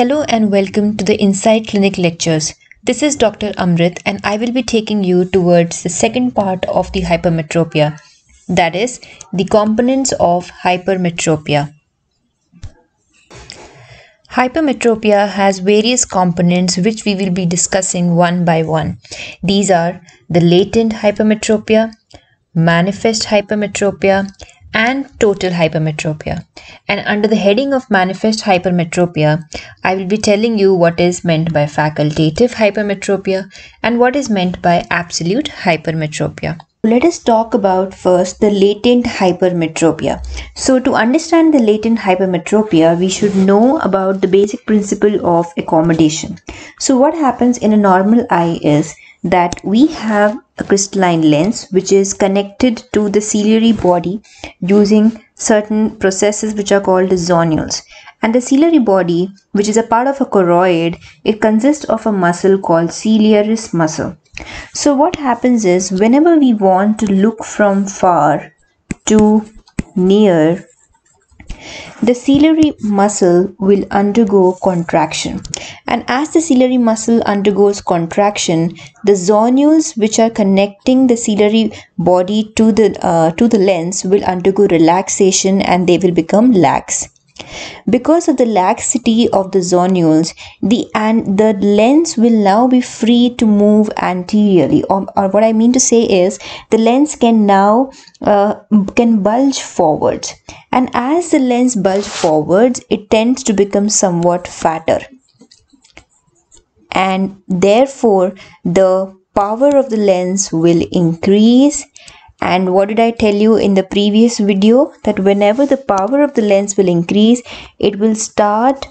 Hello and welcome to the Insight Clinic lectures. This is Dr. Amrit and I will be taking you towards the second part of the hypermetropia, that is, the components of hypermetropia. Hypermetropia has various components which we will be discussing one by one. These are the latent hypermetropia, manifest hypermetropia, and total hypermetropia. And under the heading of manifest hypermetropia, I will be telling you what is meant by facultative hypermetropia and what is meant by absolute hypermetropia. Let us talk about first the latent hypermetropia. So to understand the latent hypermetropia, we should know about the basic principle of accommodation. So what happens in a normal eye is that we have a crystalline lens which is connected to the ciliary body using certain processes which are called zonules. And the ciliary body which is a part of a choroid it consists of a muscle called ciliaris muscle. So what happens is whenever we want to look from far to near the ciliary muscle will undergo contraction. And as the ciliary muscle undergoes contraction the zonules which are connecting the ciliary body to the uh, to the lens will undergo relaxation and they will become lax because of the laxity of the zonules, the and the lens will now be free to move anteriorly. Or, or what I mean to say is the lens can now uh, can bulge forwards, and as the lens bulge forwards, it tends to become somewhat fatter, and therefore the power of the lens will increase and what did I tell you in the previous video? That whenever the power of the lens will increase, it will start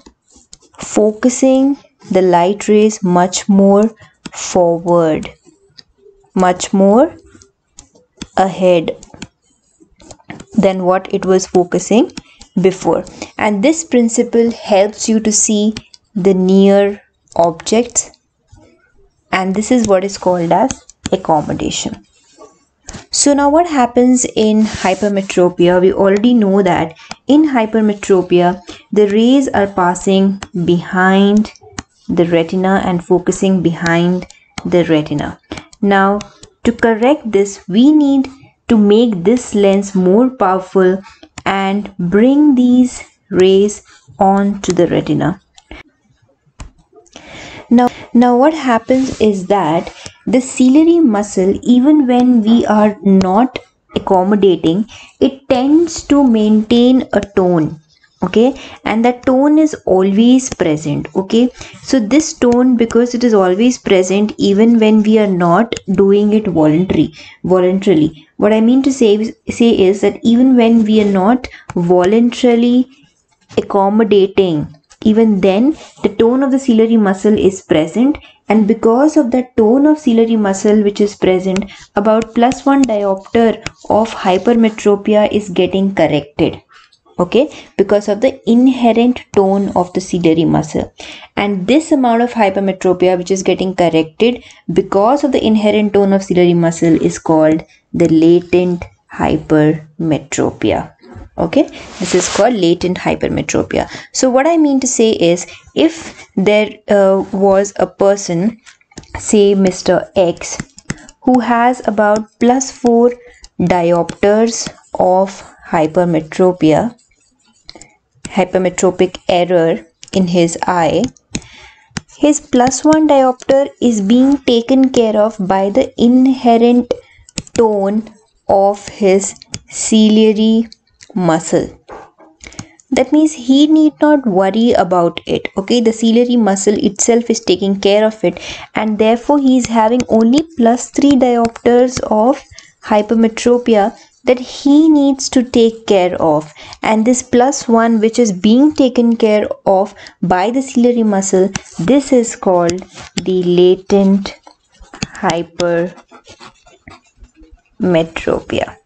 focusing the light rays much more forward, much more ahead than what it was focusing before. And this principle helps you to see the near objects and this is what is called as accommodation. So now what happens in hypermetropia? We already know that in hypermetropia, the rays are passing behind the retina and focusing behind the retina. Now to correct this, we need to make this lens more powerful and bring these rays onto the retina. Now, now what happens is that the ciliary muscle, even when we are not accommodating, it tends to maintain a tone okay? And that tone is always present okay? So this tone because it is always present even when we are not doing it voluntary voluntarily what i mean to say say is that even when we are not voluntarily accommodating even then the tone of the ciliary muscle is present and because of the tone of ciliary muscle which is present about plus 1 diopter of hypermetropia is getting corrected okay? Because of the inherent tone of the ciliary muscle. And this amount of hypermetropia which is getting corrected because of the inherent tone of ciliary muscle is called the latent hypermetropia okay? This is called latent hypermetropia. So what i mean to say is if there uh, was a person say mr x who has about plus 4 diopters of hypermetropia hypermetropic error in his eye his plus 1 diopter is being taken care of by the inherent tone of his ciliary muscle. That means he need not worry about it okay? The ciliary muscle itself is taking care of it and therefore he is having only plus 3 diopters of hypermetropia that he needs to take care of. And this plus 1 which is being taken care of by the ciliary muscle this is called the latent hypermetropia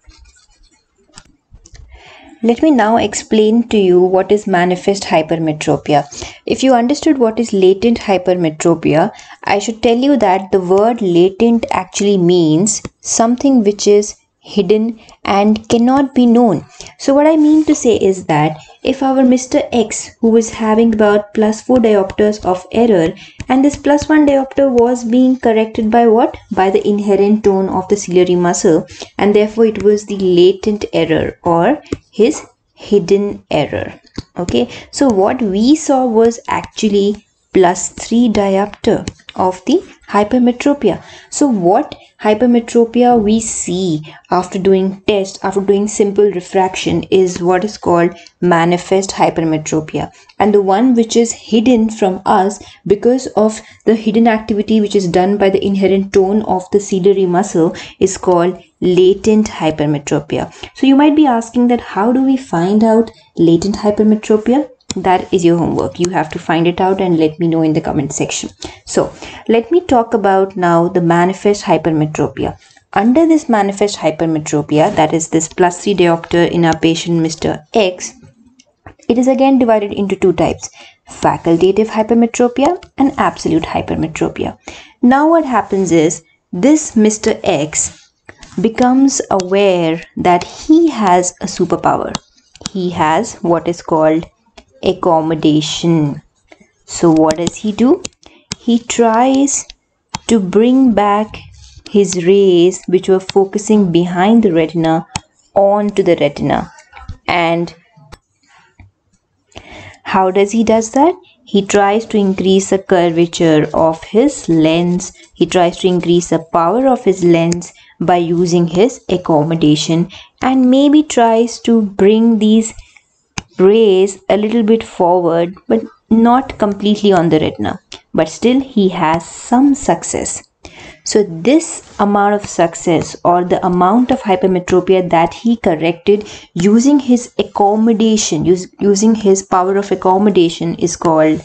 let me now explain to you what is manifest hypermetropia. If you understood what is latent hypermetropia, I should tell you that the word latent actually means something which is hidden and cannot be known. So what I mean to say is that if our Mr. X who is having about plus 4 diopters of error and this plus 1 diopter was being corrected by what? By the inherent tone of the ciliary muscle and therefore it was the latent error or his hidden error. Okay, so what we saw was actually plus 3 diopter of the hypermetropia. So what hypermetropia we see after doing test, after doing simple refraction is what is called manifest hypermetropia. And the one which is hidden from us because of the hidden activity which is done by the inherent tone of the ciliary muscle is called latent hypermetropia. So you might be asking that how do we find out latent hypermetropia? That is your homework. You have to find it out and let me know in the comment section. So let me talk about now the manifest hypermetropia. Under this manifest hypermetropia that is this plus 3 diopter in our patient mr x it is again divided into two types facultative hypermetropia and absolute hypermetropia. Now what happens is this mr x becomes aware that he has a superpower. He has what is called accommodation. So what does he do? He tries to bring back his rays which were focusing behind the retina onto the retina and how does he does that he tries to increase the curvature of his lens he tries to increase the power of his lens by using his accommodation and maybe tries to bring these rays a little bit forward but not completely on the retina. But still he has some success. So this amount of success or the amount of hypermetropia that he corrected using his accommodation use, using his power of accommodation is called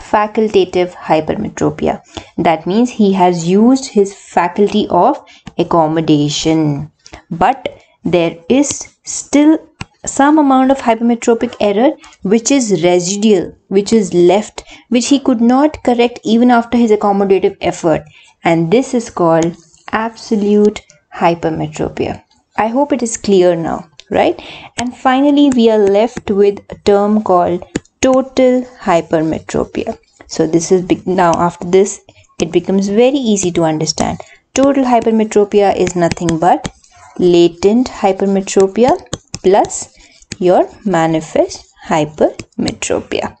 facultative hypermetropia. That means he has used his faculty of accommodation. But there is still some amount of hypermetropic error which is residual which is left which he could not correct even after his accommodative effort. And this is called absolute hypermetropia. I hope it is clear now right? And finally we are left with a term called total hypermetropia. So this is big now after this it becomes very easy to understand. Total hypermetropia is nothing but latent hypermetropia plus your manifest hypermetropia.